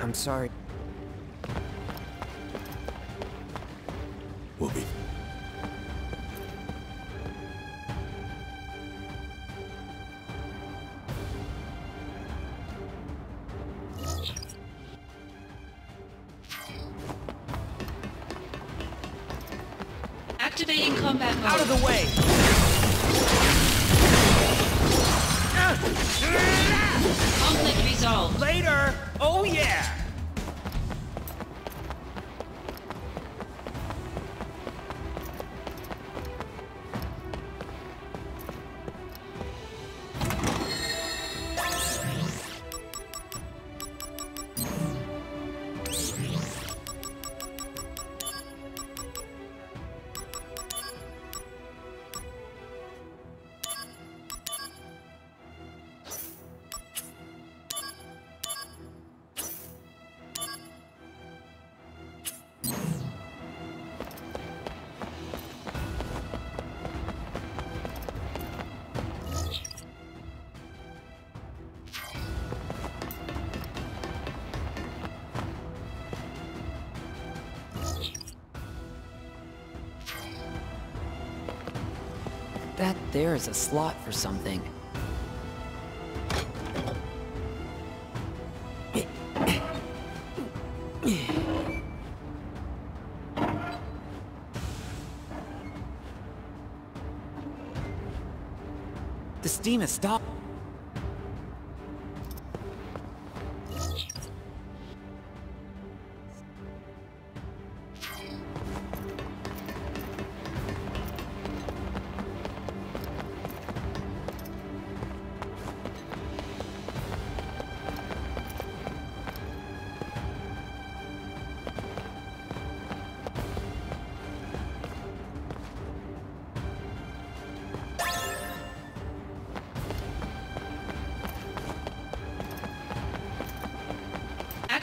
I'm sorry. Conflict. Later! Oh yeah! That there is a slot for something. The steam has stopped.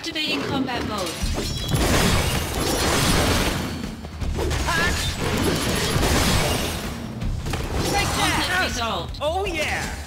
Activating combat mode. Take Conflict resolved. Oh yeah!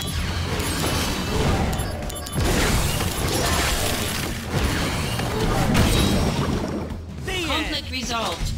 Conflict resolved.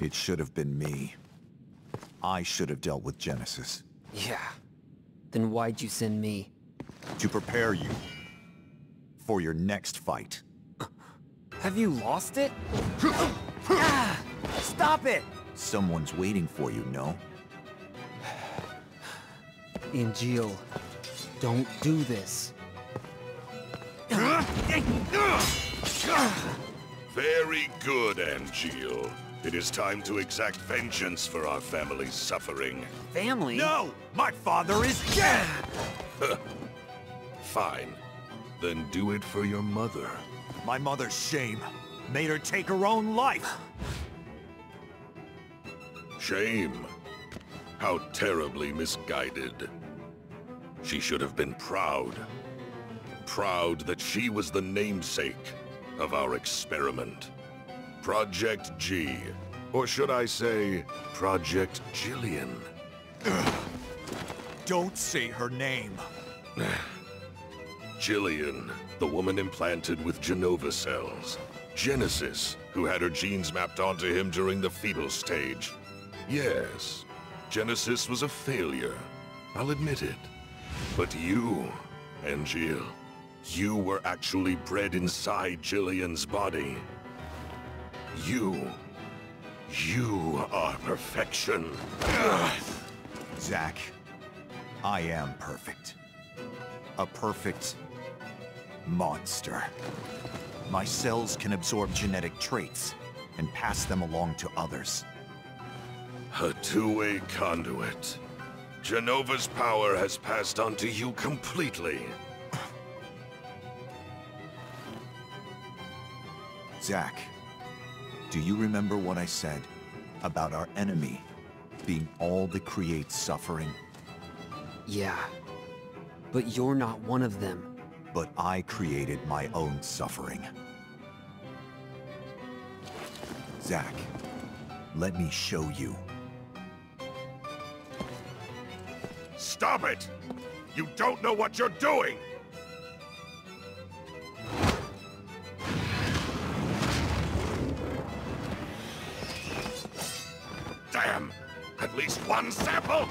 It should have been me. I should have dealt with Genesis. Yeah. Then why'd you send me? To prepare you for your next fight. Have you lost it? Ah, Stop it! Someone's waiting for you, no? Angeal, don't do this. Very good, Angeal. It is time to exact vengeance for our family's suffering. Family? No! My father is dead! Fine. Then do it for your mother. My mother's shame made her take her own life. Shame. How terribly misguided. She should have been proud. Proud that she was the namesake of our experiment. Project G. Or should I say, Project Gillian. Don't say her name. Gillian, the woman implanted with Jenova cells. Genesis, who had her genes mapped onto him during the fetal stage. Yes, Genesis was a failure. I'll admit it. But you, Angeal, you were actually bred inside Gillian's body. You... You are perfection. Zack, I am perfect. A perfect... monster. My cells can absorb genetic traits and pass them along to others. A two-way conduit. Jenova's power has passed on to you completely. Zack, do you remember what I said about our enemy being all that creates suffering? Yeah. But you're not one of them. But I created my own suffering. Zack, let me show you. Stop it! You don't know what you're doing! One sample!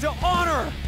To honor?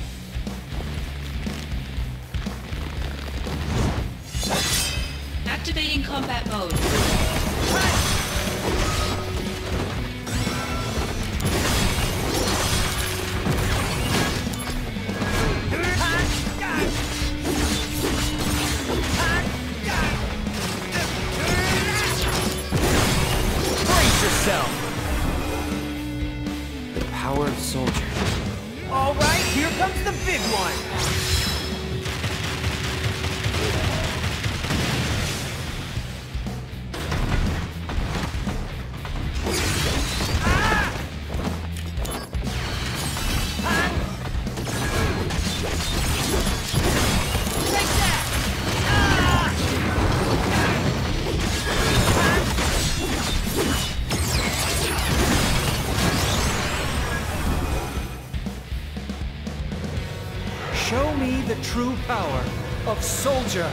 True power of soldier.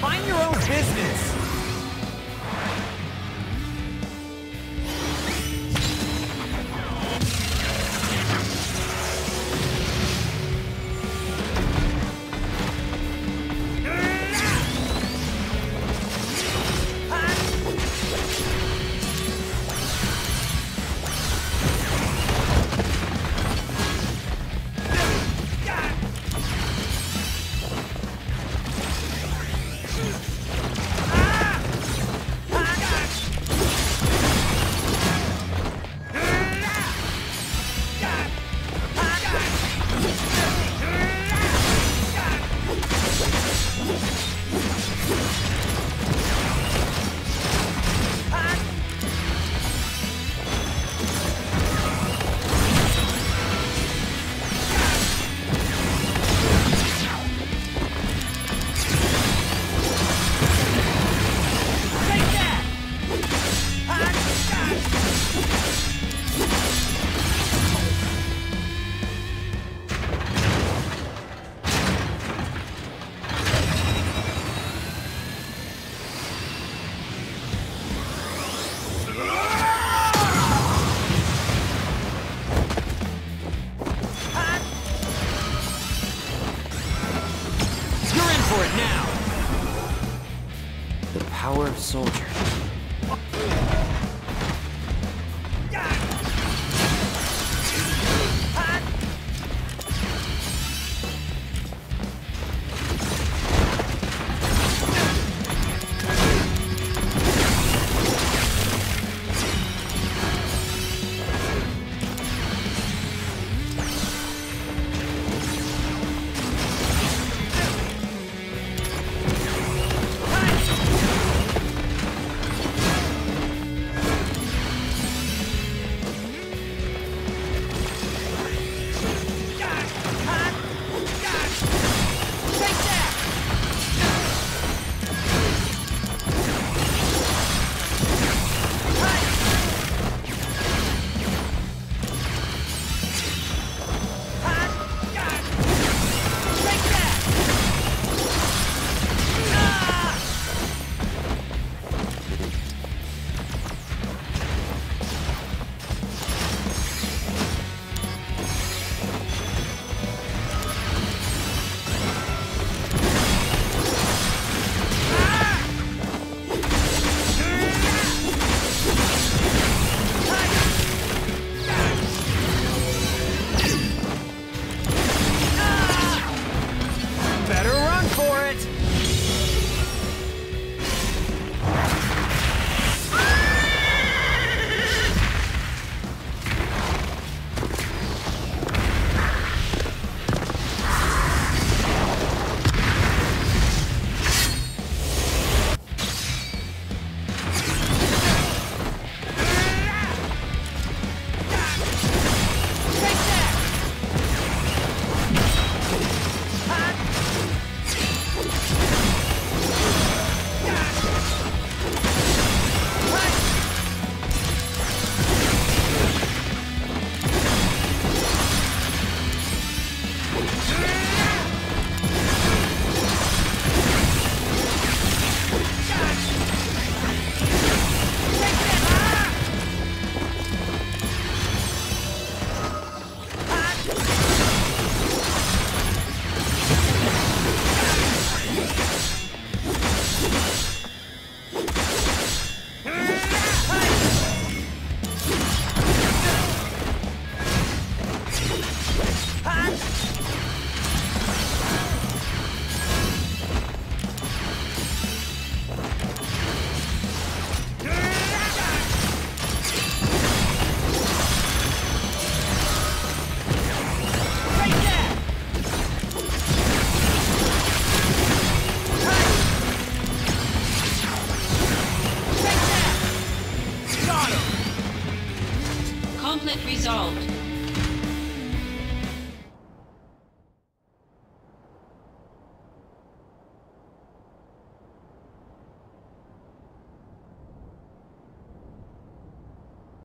Mind your own business.